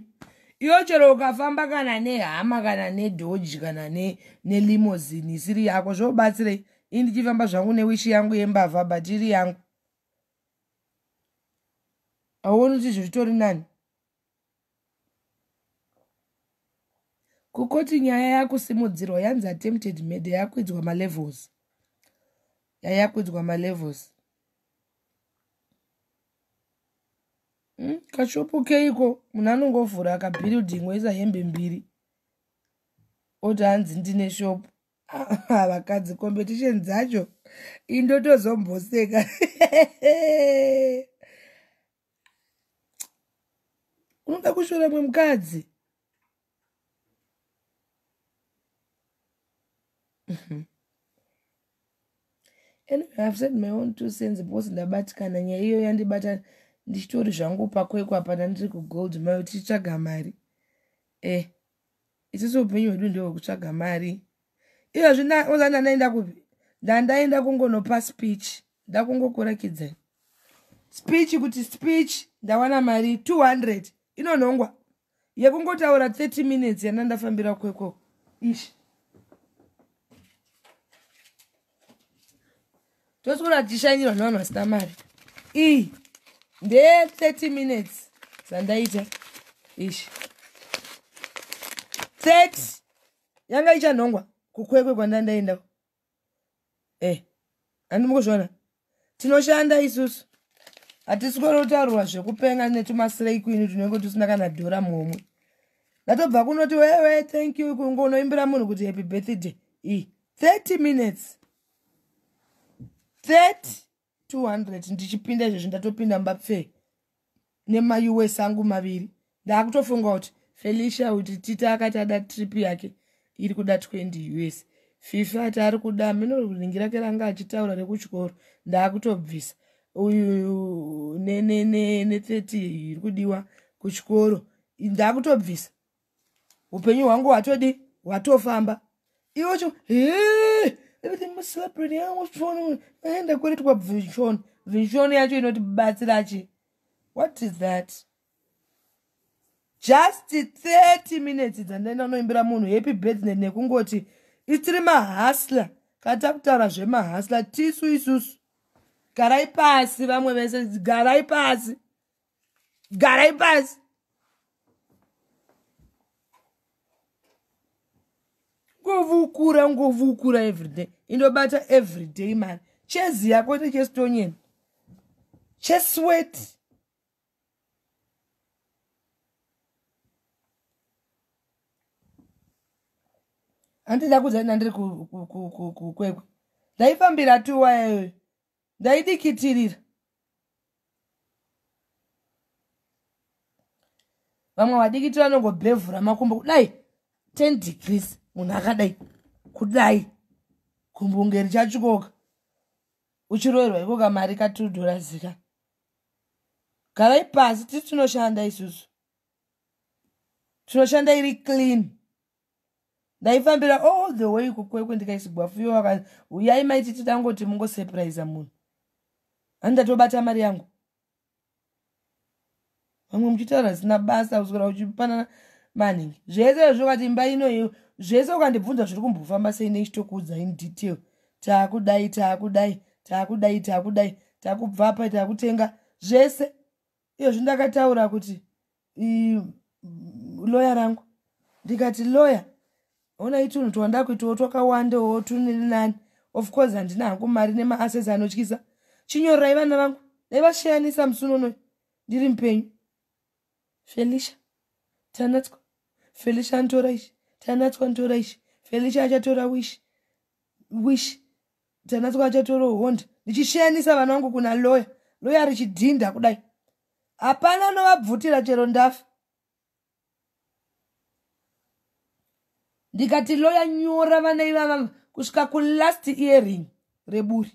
Iwo chero ukafamba kana nehama kana nedhoji kana nelimozini ne isiri yako zvobatsirei. Ii ndichifamba zvangu newishi yangu yembavha but iri yangu. Hauoni kuti izvo zvitori nani kukoti nyaya yakusimudzirwa yanzi attempted made yakwidzwa malevels yayakwidzwa malevels Hmm? kashopu keiko munhu anongovhura akabuilding oisa hembe mbiri. Oti hanzi ndine shopu. Vakadzi competition dzacho indotozomboseka. <laughs> Unoda kushora mwemukadzi anyway i've said my own two cents because ndabatikana. Nyaya iyo yandibata ndichitori zvangu pakweko apana ndiri kugold mayo tichitsvaga mari e isusu upenyu hwedu ndehwekutsvaga mari iyozvi ozanda ndaenda kupi ndandaenda kungonopa speech ndakungokurekidzai speech kuti speech ndawana mari 200 inonhongwa yekungotaura 30 minutes yanda ndafambira kweko ishi toswura tichishanyirwa nevanhu vasina mari. Iyi nde30 minutes zandaita ishi. 30 yanga ichanhongwa kukwekwe kwandandaenda. Eh handimukuzviona tinoshanda isusu. Hatisi kwerotaurwa zvekupenga netumasirei kwini tunenge tusina kana dhora mumwe. Ndatobva kunoti wewe thank you kungonoimbira munhu kuti happy birthday. I 30 minutes 30 200 ndichipinda izvezvi ndatopinda mbapfe nemaus angu maviri. Ndaakutofunga kuti felicia kuti tita akati ada trip yake iri kuda 20 us fifa ati ari kuda mino ringi rake ranga achitaura rekuchikoro ndaakutobvisa. Uyu ne30 iri kudiwa kuchikoro ndaakutobvisa. Upenyu hwangu hwatodi hwatofamba. Iwocho hee everything must celebrate yeah, what's wrong aenda kuretwa vision. Vision yacho inotibatsira chi what is that? Just 30 minutes. Dzandaenda unoimbira munhu happy birthday nekungoti isiri mahasla. Kana takutaura zvemahasla tisu isusu. Garai pasi vamwe vese. Garai pasi. Garai pasi ngovukura ngovukura everyday indobata everyday mani cheziya kwete chestonian cheswet handida kuzai ndandiri kukwekwe ndaifambira tuwa yayoyo ndaidikitirira vamwe vadikitira nongobhevhura makumbo kudai 10 degrees munhu akadai kudai kumbunge richatyoka uchiroverwa ikoka mari ka2 dollars ka garai pasi tisi tinoshanda isusu. Tinoshanda iri clean. Ndaifambira all the way kukwekwe ndikaisigwafuyo waka uyai maiti tidangoti mungosepuraiza munhu. Handatobata mari yangu? Vamwe muchitaura zvisina basa kuswera uchipanana maningi. Zvese zvokati imba inoyo zvese ukandibvunza zviri kumbofamba sei neichitokuudza in detail. Taakudai taakudai taakudai taakudai taakubva pa taakutenga zvese. Iyozvi ndakataura kuti loya rangu. Ndikati loya onai tunhu twanda kuitawo twakawandewo tunini nani. Of course handina hangu mari nemaases anotyisa. Chinyorerai vana vangu. Daivashayanisa musi unonoyo ndiri mupenyu. Felicia tanatswa felicia anotora ichi tanatswa anotora ichi felicia achatora wish wish tanatswa achatora honda ndichishayanisa vana vangu kuna loya loya richidhinda kudai. Hapana anovabvutira chero ndafa. Ndikati loya nyora vana ivava kusvika kulast earing reburi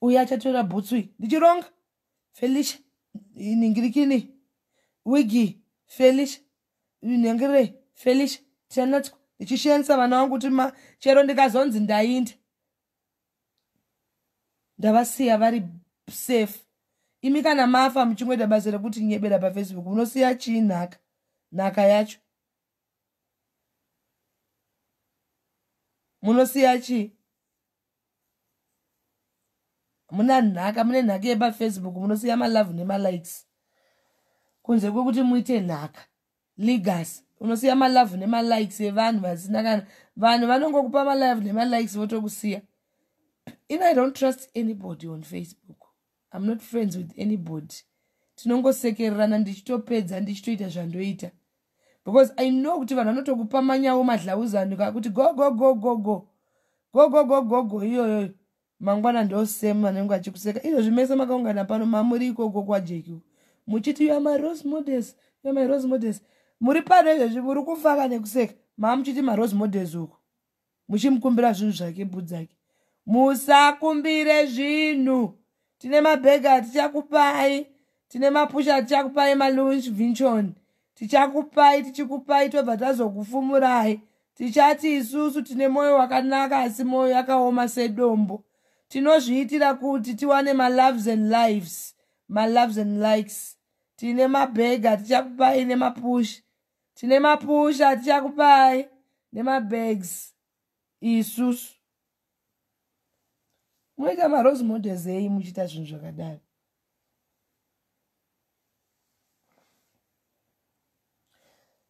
uye achatora bhutsui ndichironga. Felicia ningirikini wigi felicia nhengerei felicia tianatswa ndichishiyanisa vana vangu kuti chero ndikazonzi ndainda ndavasiya vari safe. Imi kana mafa muchingoita basa rekuti nyebera pafacebook munosiya chii nhaka? Nhaka yacho. Munosiya chii? Muna nhaka mune nhaka yepafacebook munosiya malavhu nemalikes kunze kwekuti muite nhaka legas unosiya malavhu nemalikes evanhu vasina kana vanhu vanongokupa malavhu nemalikes votokusiya. In i don't trust anybody on facebook i'm not friends with anybody. Tinongosekererana ndichitopedza ndichitoita zvandoita. Because i know kuti vanhu vanotokupa manyawo madhlauzani kakuti go go go go go. Go go go go go iyoyo. Mangwana ndosem anenge achikuseka. Izvozvi mese makaungana pano mamuri ikoko kwajeki muchiti yamarose models. Yamarose models. Muri pano izvezvi muri kufaka nekuseka. Maa muchiti marose models uku. Muchimukumbira zvinhu zvake budzake musakumbire zvinhu. Tine mabhegi atichakupai tine mapusha atichakupai malunch vinchon tichakupai tichikupai tobva tazokufumurai. Tichati isusu tine mwoyo wakanaka asi mwoyo yakaoma sedombo. Tinozviitira kuti tiwane maloves and lives maloves and likes tine mabhegi atichakupai nemapush tine mapusha atichakupai nemabags. Isusu. Munoita marose models ei muchiita zvinhu zvakadaro.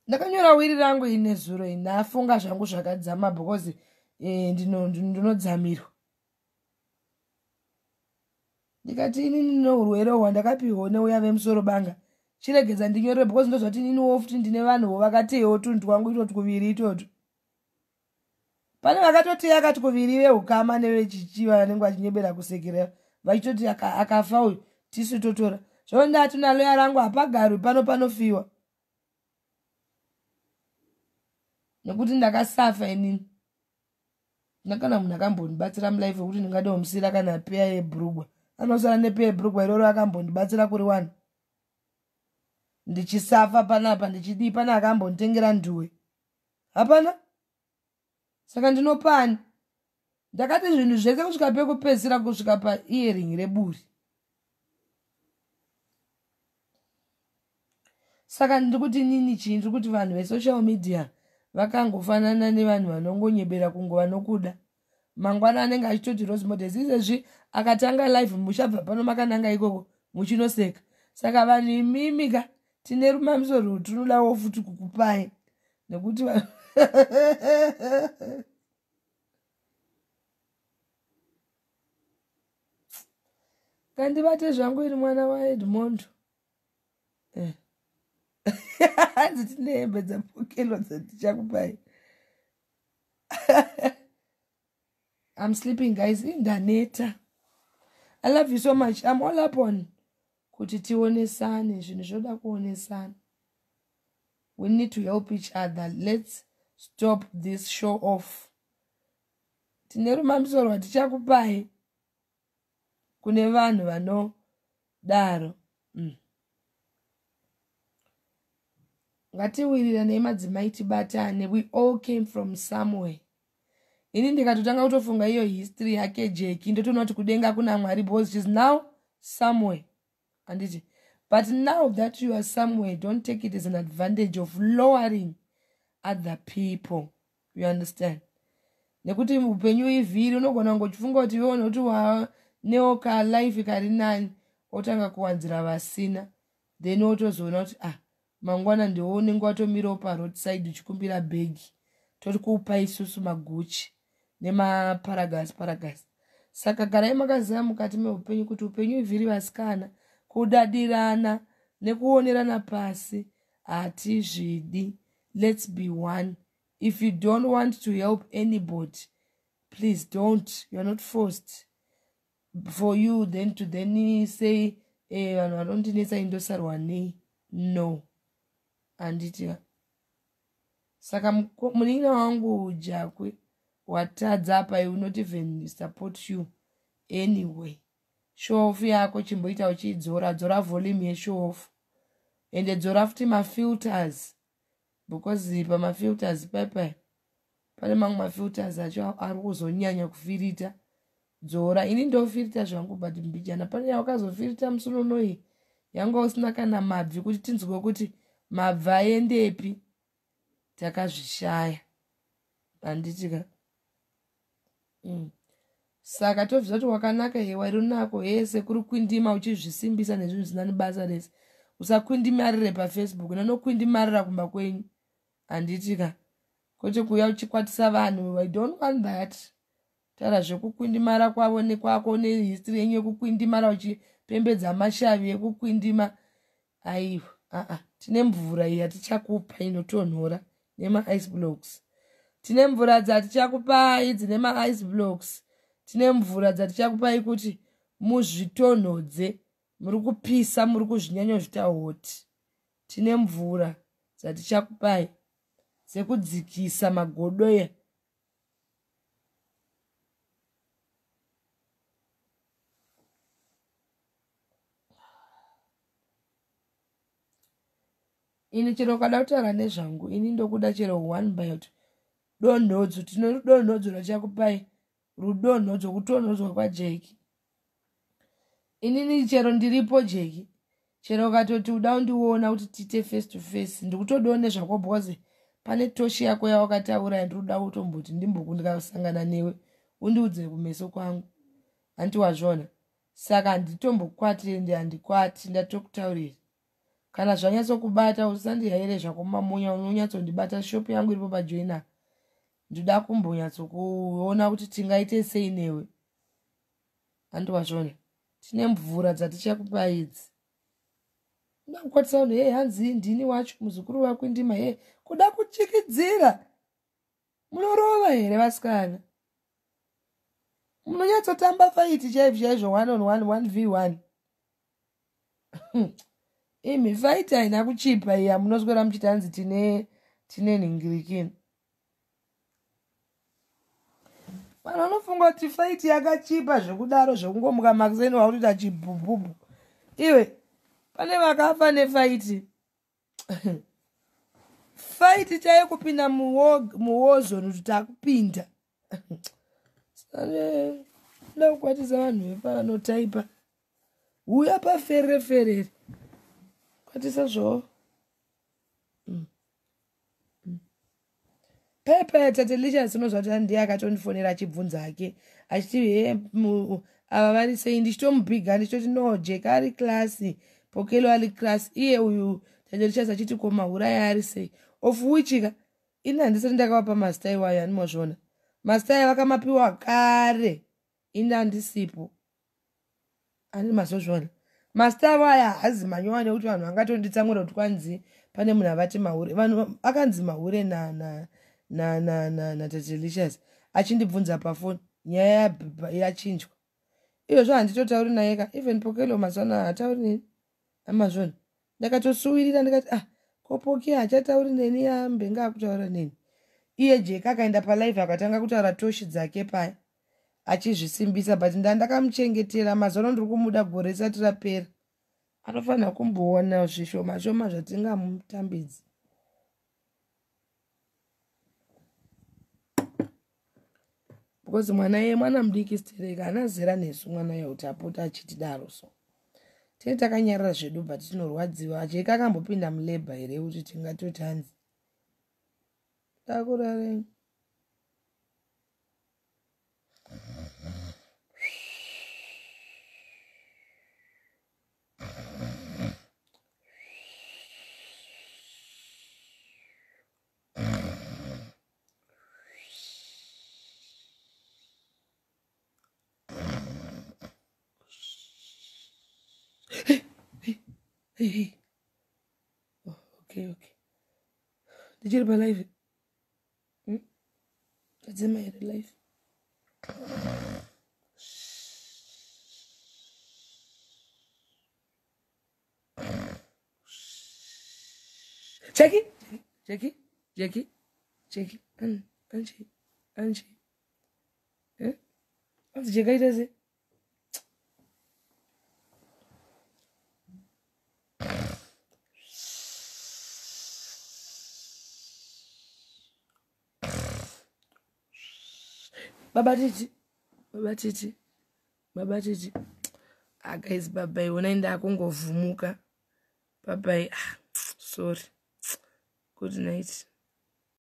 Ndakanyora wiri rangu ine zuro i ndafunga zvangu zvakadzama because e, ndinodzamirwa ndikati inini no urwere hwandakapiwa neuya vemusoro banga. Chiregedza ndinyorere because ndozvati ininiwo futi ndine vanhuwo vakateyewo tunhu twangu ito twuviri itoto. Pane vakatoti akati kuviri veukama nevechichiva vanenge vachinyebera kusekera. Vachitoti akafa uyu tisu totora. Zvoo ndati naloya rangu hapagarwi pano panofiwa. Nekuti ndakasafa inini ndakana munhu akambondibatsira mulife wekuti ndingade kumusira kana peya yebrugwa anosara nepeya yebrugwa iroro akambondibatsira kuri wani ndichisafa panapa ndichidii pana akambonditengera nduwe. Hapana? Saka ndinopani. Ndakati zvinhu zvese kusvika pekupedzisira kusvika paearing reburi. Saka ndiri kuti nini chii? Ndiri kuti vanhu vesocial media vakangofanana nevanhu vanongonyebera kungova nokuda mangwana anenge achitoti rose models izvezvi akatanga live muchabva pano makananga ikoko muchinoseka. Saka vanhu imimika tine rumamiso rwutunodawo futi kukupai. Nekuti ngandibate <laughs> zvangu iri mwana waedmondo hanzi eh. <laughs> tine hembe dzapokelo dzatichakupai <laughs> i'm sleeping guys. Indaneta i love you so much. I'm all up on kuti tionesane zvinhu zvoda kuonesana. We need to help each other. Let's stop this show off. Tine rumamisoro rwatichakupai kune vanhu vanodaro. Mm. ngatiwiriranei madzimai tibatane. We all came from somewhere ini ndikatotanga kutofunga iyo history yake jeki ndotoona kuti kudenga kuna mwari because shes now somewhere. Handiti but now that you are somewhere don't take it as an advantage of lowering other people. You understand? Nekuti upenyu ivhiri unogona kunge uchifunga kuti iwe nekuti waneoka life kari nani otanga kuwanzira vasina. Then wotozoona kuti ah mangwana ndiwo unenge watomirawo paroadside uchikumbira bhegi. Toti kuupa isusu maguchi nemaparagasi paragasi saka garai makaziva mukati meupenyu kuti upenyu ivhiri vasikana kudadirana nekuonerana pasi hatizvidi. Let's be one. If you don't want to help anybody please don't. Youare not forced for you then to then say eh, vanhu vanondinetsa indosarwa nei no handiti saka munin'ina wangu jakwe watadza apa will not even support you anyway. Showoff yako chimboita uchidzora dzora volume yeshowoff ende dzora futi mafilters because pamafilters paipai pane mamwe mafilters acho ari kuzonyanya kufirita. Dzora ini ndofirita zvangu but mbijana pane yawakazofirita musunonoi yanga usina kana mabvi kuti tinzwe kuti mabvi aendepi takazvishaya. Handitika. Saka tobvisa kuti wakanaka hewa rinako hese kuri kuindima uchizvisimbisa nezvinhu zvisina nebasa rese. Usakwindimarire pafacebook nanokwindimarira kumba kwenyu handitika kwete kuuya uchikwatisa vanhu. I don't want that. Taura zvekukwindimara kwavo nekwako nehistory yenyu yekukwindimara uchipembedza mashavi ekukwindima. Aiwa aa tine mvura iyi hatichakupa inotonhora. Nemaice blocks tine mvura dzatichakupai dzine maice blocks. Tine mvura dzatichakupai kuti muzvitonhodze muri kupisa muri kuzvinyanyozvita hoti. Tine mvura dzatichakupai dzekudzikisa magodoya ini chero kada kutaura nezvangu ini ndokuda chero one byt donhodzo tino rudonhodzo rwachakupai rudonhodzo kutonhodzwa kwajeki. Inini chero ndiripo jeki. Chero ukatoti uda undiona kuti tiite face to face ndikutodawo nezvako because pane toshi yako yawakataura yandiroda kutomboti ndimbokundikasangana newe undiudze kumeso kwangu. Handi wazvona saka handitombokwati ende handikwati ndatokutaurira. Kana zvanyatsokubata usandihayire zvako mamonya unonyatsondibata shopu yangu iripo pajoina ndida kumbonyatsokuona kuti tingaite sei newe handi wazvona tine mvura dzatichakupa idzi. Ndakukwatisa unhu hei hanzi ndini wacho muzukuru wako ndima hei kuda kuchikidzira. Munorova here vasikana? Munonyatsotamba faiti chaizvo chaizvo one on one one v one. <laughs> Imi faiti haina kuchipa iya munoswera muchiti hanzi tine tine nhingirikini vanhu vanofunga kuti faiti yakachipa zvekudaro zvekungomuka makiseni wakutoita chibhubhubhu. Iwe pane vakafa nefaiti <clears throat> faiti chaiye kupinda muwozoni kuti takupinda. <clears throat> Da kukwatisa vanhu vepanotaipa uya pafereferere. Kwatisa zvowo pepa yatatelicious unozva kuti ndiye akatondifonera achibvunza ake achiti he ava vari sei ndichitomubhiga ndichitoti no jek ari klasi pokelo ari klasi iye uyu tatelicious achiti ko mahura yaari sei of wichika ini handisati ndakavapa mastai wayo animazvona mastai vakamapiwa kare. Ini handisipo ani mazozvona mastai waya haazi manyowa nekuti vanhu vangatonditsamwira kuti kwanzi pane munhu avati mahure vanhu akanzi mahure na, na natatelicious achindibvunza pafoni. Nyaya yachinjwa. Iyozvo handitotauri naye ka. Even pokelo mazana hatauri neni. Amazvona ndakatosuwirira ndikati ah kopoki hachatauri neni yambe ngaakutaura neni. Iye jeka akaenda palive akatanga kutaura toshi dzake paya achizvisimbisa but nda ndakamuchengetera mazano ndiri kumuda gore risati rapera. Anofanira kumboona zvishoma shoma zvatingamutambidzi because mwana ye mwana mudiki stereka haana zera nesu mwana yekuti apota achitidaro so. Tine takanyarara zvedu but tinorwadziwa acheka akambopinda mulebha here kuti tingatotanzi takurarei Hey, hey. Oh, okay, okay. Did you believe it? Hmm? That's in my life. Jackie, Jackie, Jackie, Jackie, Angie, Angie, Angie. Eh? What's Jackie does it? Baba titi baba titi baba titi agaisi ah, babai onai ndakungovhumuka babai ah, sorry. Good night